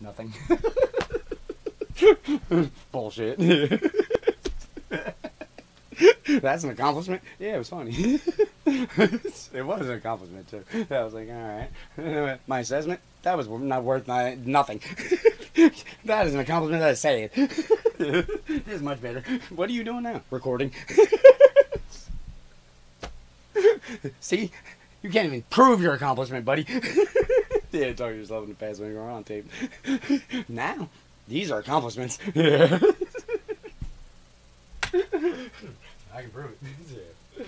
Nothing. Bullshit. That's an accomplishment. Yeah, it was funny. it was an accomplishment too. I was like, all right. My assessment that was not worth ni- nothing. that is an accomplishment. I say it. this is much better. What are you doing now? Recording. See, you can't even prove your accomplishment, buddy. Yeah, talk to yourself in the past when you were on tape. now, these are accomplishments. Yeah. I can prove it. Yeah.